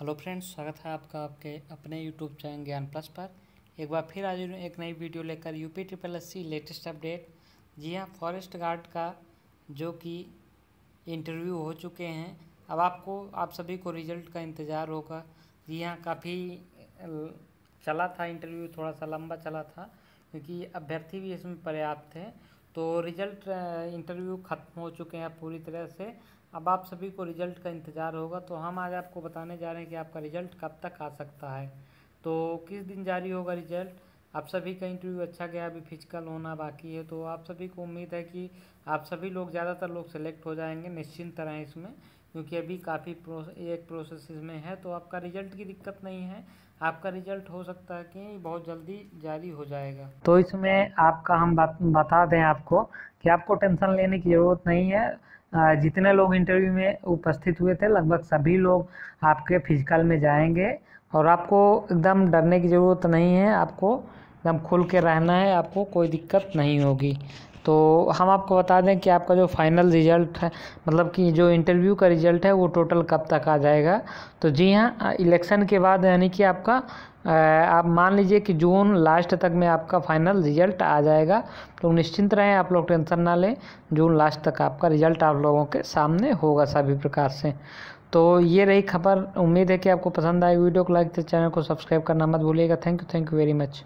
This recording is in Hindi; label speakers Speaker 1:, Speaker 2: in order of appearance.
Speaker 1: हेलो फ्रेंड्स, स्वागत है आपका आपके अपने यूट्यूब चैनल ज्ञान प्लस पर। एक बार फिर आज एक नई वीडियो लेकर UP triple S C latest update. जी हाँ फॉरेस्ट गार्ड का जो कि इंटरव्यू हो चुके हैं। अब आपको, आप सभी को रिज़ल्ट का इंतज़ार होगा। जी हाँ काफ़ी चला था इंटरव्यू, थोड़ा सा लंबा चला था, क्योंकि अभ्यर्थी भी इसमें पर्याप्त थे तो रिज़ल्ट इंटरव्यू ख़त्म हो चुके हैं पूरी तरह से। अब आप सभी को रिज़ल्ट का इंतज़ार होगा। तो हम आज आपको बताने जा रहे हैं कि आपका रिज़ल्ट कब तक आ सकता है। तो किस दिन जारी होगा रिज़ल्ट? आप सभी का इंटरव्यू अच्छा गया, अभी फ़िज़िकल होना बाकी है। तो आप सभी को उम्मीद है कि आप सभी लोग ज़्यादातर लोग सेलेक्ट हो जाएँगे, निश्चिंत रहें इसमें। क्योंकि अभी काफ़ी प्रोसेस एक प्रोसेस में है तो आपका रिज़ल्ट की दिक्कत नहीं है। आपका रिज़ल्ट हो सकता है कि बहुत जल्दी जारी हो जाएगा। तो इसमें आपका हम बात, बता दें आपको कि आपको टेंशन लेने की ज़रूरत नहीं है। जितने लोग इंटरव्यू में उपस्थित हुए थे, लगभग सभी लोग आपके फ़िज़िकल में जाएँगे। और आपको एकदम डरने की ज़रूरत नहीं है, आपको एकदम खुल के रहना है, आपको कोई दिक्कत नहीं होगी। तो हम आपको बता दें कि आपका जो फाइनल रिज़ल्ट है मतलब कि जो इंटरव्यू का रिज़ल्ट है, वो टोटल कब तक आ जाएगा? तो जी हाँ इलेक्शन के बाद यानी कि आपका आप मान लीजिए कि जून लास्ट तक में आपका फाइनल रिज़ल्ट आ जाएगा। तो निश्चिंत रहें, आप लोग टेंशन ना लें, जून लास्ट तक आपका रिज़ल्ट आप लोगों के सामने होगा सभी प्रकार से। तो ये रही खबर, उम्मीद है कि आपको पसंद आई वीडियो को लाइक चैनल को सब्सक्राइब करना मत भूलिएगा। Thank you thank you very much